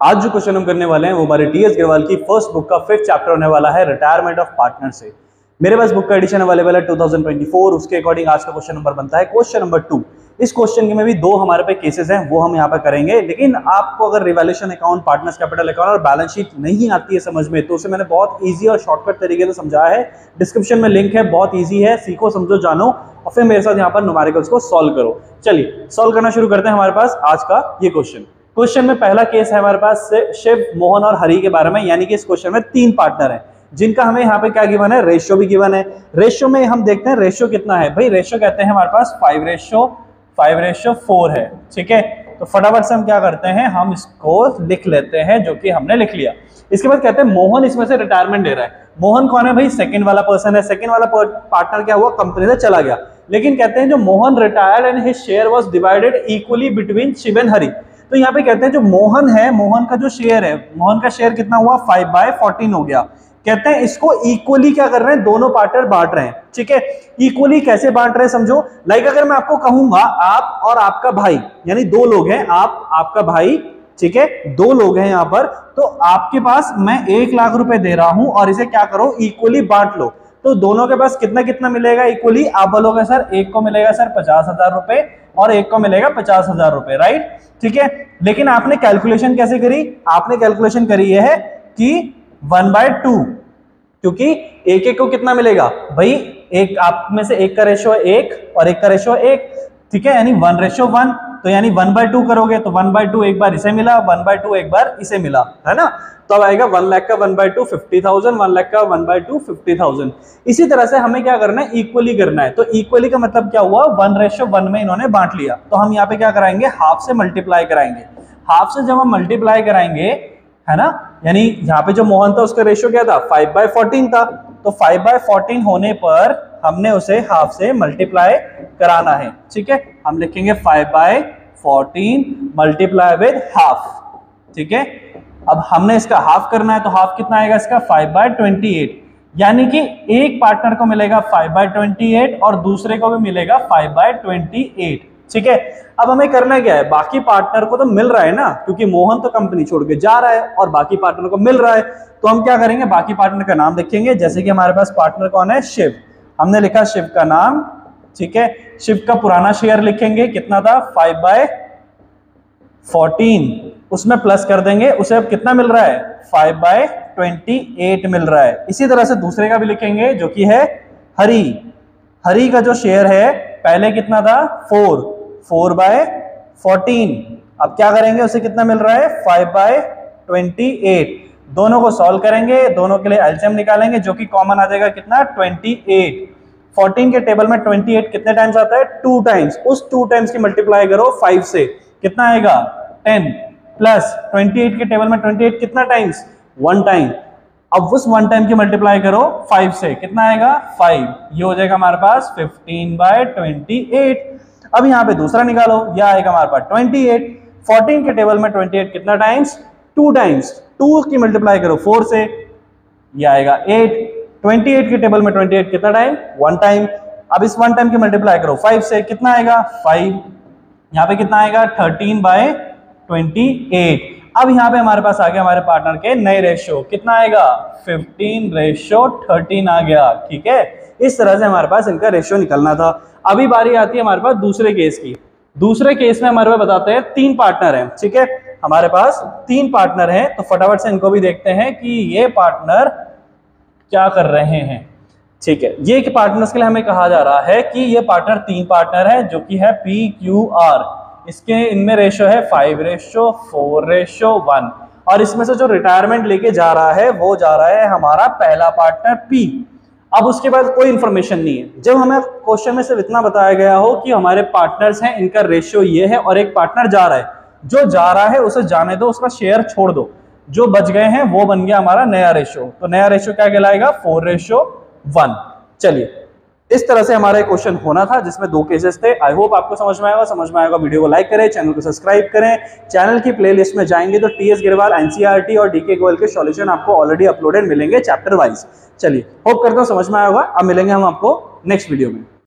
आज जो क्वेश्चन हम करने वाले हैं, वो हमारे टी एस गिरवाल की फ़र्स्ट बुक का फिफ्थ चैप्टर होने वाला है रिटायरमेंट ऑफ़ पार्टनर से। मेरे पास बुक का एडिशन अवेलेबल है 2024 उसके अकॉर्डिंग आज का क्वेश्चन नंबर बनता है। क्वेश्चन नंबर टू इस क्वेश्चन में भी दो हमारे पे केसेस हैं, वो हम यहाँ पे करेंगे। लेकिन आपको अगर revaluation account partners capital account और बैलेंस शीट नहीं आती है समझ में तो उसे मैंने बहुत ईजी और शॉर्टकट तरीके से समझाया है। डिस्क्रिप्शन में लिंक है, बहुत ईजी है, सीखो, समझो, जानो, और फिर मेरे साथ यहाँ पर नुमारिकल्स को सॉल्व करो। चलिए सॉल्व करना शुरू करते हैं हमारे पास आज का ये क्वेश्चन क्वेश्चन में पहला केस है हमारे पास शिव, मोहन और हरि के बारे में, यानी कि इस क्वेश्चन में तीन पार्टनर हैं, जिनका हमें यहाँ पे क्या गिवन है? रेशियो भी गिवन है। रेशियो में हम देखते हैं रेशियो कितना है। भाई रेशियो कहते हैं हमारे पास five ratio five ratio four है, ठीक है? तो फटाफट से हम क्या करते हैं? हम इसको लिख लेते हैं, जो कि हमने लिख लिया। इसके बाद कहते हैं, मोहन इसमें से रिटायरमेंट ले रहा है। मोहन कौन है भाई? सेकंड वाला पर्सन है। सेकंड वाला पार्टनर क्या हुआ? कंपनी से चला गया। लेकिन कहते हैं, जो Mohan retired and his share was divided equally between Shiv and Hari. तो यहाँ पे कहते हैं जो मोहन है, मोहन का जो शेयर है, मोहन का शेयर कितना हुआ? फाइव बाय फोर्टीन हो गया। कहते हैं इसको इक्वली क्या कर रहे हैं? दोनों पार्टनर बांट रहे हैं। ठीक है? इक्वली कैसे बांट रहे हैं समझो? लाइक अगर मैं आपको कहूँगा, आप और आपका भाई, यानी दो लोग हैं, आप, आपका भाई, ठीक है? दो लोग हैं यहाँ पर तो आपके पास मैं एक लाख रुपए दे रहा हूँ और इसे क्या करो? इक्वली बांट लो। तो दोनों के पास कितना कितना मिलेगा इक्वली आप बोलोगे, सर, एक को मिलेगा, सर, पचास हज़ार रुपए और एक को मिलेगा पचास हज़ार रुपए राइट ठीक है? लेकिन आपने कैलकुलेशन कैसे करी? आपने कैलकुलेशन करी यह है कि वन बाय टू क्योंकि एक एक को कितना मिलेगा? भाई, एक आप में से एक का रेशो एक और एक का रेशो एक, ठीक है? यानी वन रेशो वन तो यानी वन बाय टू करोगे तो वन बाय टू एक बार इसे मिला वन बाय टू एक बार इसे मिला, है ना? तो अब आएगा वन लाख का one by two fifty thousand one lakh का one by two fifty thousand इसी तरह से हमें क्या करना है? इक्वली करना है। तो इक्वली का मतलब क्या हुआ? वन रेशो वन में इन्होंने बांट लिया। तो हम यहाँ पे क्या कराएँगे? हाफ़ से मल्टीप्लाई कराएँगे। हाफ़ से जब हम मल्टीप्लाई कराएँगे है ना? यानी यहाँ पे जो मोहन था, उसका रेशियो क्या था? फाइव बाय फोर्टीन था। तो फाइव बाय फोर्टीन होने पर हमने उसे हाफ़ से मल्टीप्लाई कराना है। ठीक है? हम लिखेंगे five by fourteen multiply with half ठीक है? अब हमने इसका हाफ़ करना है तो हाफ़ कितना आएगा इसका? फाइव बाय ट्वेंटी एट यानी कि एक पार्टनर को मिलेगा फाइव बाय ट्वेंटी एट और दूसरे को भी मिलेगा फाइव बाय ट्वेंटी एट ठीक है? अब हमें करना क्या है? बाकी पार्टनर को तो मिल रहा है ना, क्योंकि मोहन तो कंपनी छोड़ के जा रहा है और बाकी पार्टनर को मिल रहा है। तो हम क्या करेंगे? बाकी पार्टनर का नाम लिखेंगे जैसे कि हमारे पास पार्टनर कौन है? शिव। हमने लिखा शिव का नाम, ठीक है? शिव का पुराना शेयर लिखेंगे। कितना था? फाइव बाय फोर्टीन उसमें प्लस कर देंगे। उसे अब कितना मिल रहा है? फाइव बाय ट्वेंटी एट मिल रहा है। इसी तरह से दूसरे का भी लिखेंगे, जो कि है हरी। हरी का जो शेयर है, पहले कितना था? Four four by fourteen. अब क्या करेंगे? उसे कितना मिल रहा है? Five by twenty eight. दोनों को सॉल्व करेंगे, दोनों के लिए एल्सियम निकालेंगे, जो कि कॉमन आ जाएगा कितना? Twenty eight. फोर्टीन के टेबल में ट्वेंटी एट कितने टाइम्स आता है? टू टाइम्स उस टू टाइम्स की मल्टीप्लाई करो फाइव से। कितना आएगा? टेन। प्लस ट्वेंटी एट के टेबल में ट्वेंटी एट कितना टाइम्स वन टाइम। अब उस वन टाइम की मल्टीप्लाई करो फाइव से। कितना आएगा? फाइव। ये हो जाएगा हमारे पास फिफ्टीन बाय ट्वेंटी एट। अब यहाँ पे दूसरा निकालो यह आएगा हमारे पास ट्वेंटी एट फोर्टीन के टेबल में ट्वेंटी एट कितना टाइम्स टू टाइम्स टू की मल्टीप्लाई करो फोर से यह आएगा एट ट्वेंटी एट के टेबल में ट्वेंटी एट कितना टाइम वन टाइम अब इस वन टाइम की मल्टीप्लाई करो फाइव से, कितना आएगा? फाइव यहाँ पे कितना आएगा? थर्टीन बाय ट्वेंटी एट अब यहाँ पे हमारे पास आ गया हमारे पार्टनर के नए रेशियो कितना आएगा? 15 रेशियो 13 आ गया. ठीक है? इस तरह से हमारे पास इनका रेशियो निकलना था। अभी बारी आती है हमारे पास दूसरे केस की। दूसरे केस में हमारे पास बताते हैं, तीन पार्टनर हैं, ठीक है? हमारे पास तीन पार्टनर हैं तो फटाफट से इनको भी देखते हैं कि ये पार्टनर क्या कर रहे हैं, ठीक है? ये पार्टनर्स के लिए हमें कहा जा रहा है कि ये पार्टनर तीन पार्टनर है, जो कि है पी क्यू आर इसके, इनमें रेशो है five ratio four ratio one और इसमें से जो रिटायरमेंट लेके जा रहा है, वो जा रहा है हमारा पहला पार्टनर पी अब उसके बाद कोई इन्फॉर्मेशन नहीं है। जब हमें क्वेश्चन में सिर्फ़ इतना बताया गया हो कि हमारे पार्टनर्स हैं, इनका रेशियो ये है और एक पार्टनर जा रहा है। जो जा रहा है, उसे जाने दो, उसका शेयर छोड़ दो। जो बच गए हैं, वो बन गया हमारा नया रेशियो तो नया रेशियो क्या कहलाएगा? फोर रेशियो वन चलिए। इस तरह से हमारा एक क्वेश्चन होना था, जिसमें दो केसेस थे। आई होप आपको समझ में आएगा। समझ में आएगा, वीडियो को लाइक करें चैनल को सब्सक्राइब करें। चैनल की प्लेलिस्ट में जाएँगे तो टी एस गिरवाल एनसीईआरटी और डीके गोयल के सॉल्यूशन आपको ऑलरेडी अपलोडेड मिलेंगे चैप्टर वाइज चलिए होप करता हूँ समझ में आएगा अब मिलेंगे हम आपको नेक्स्ट वीडियो में।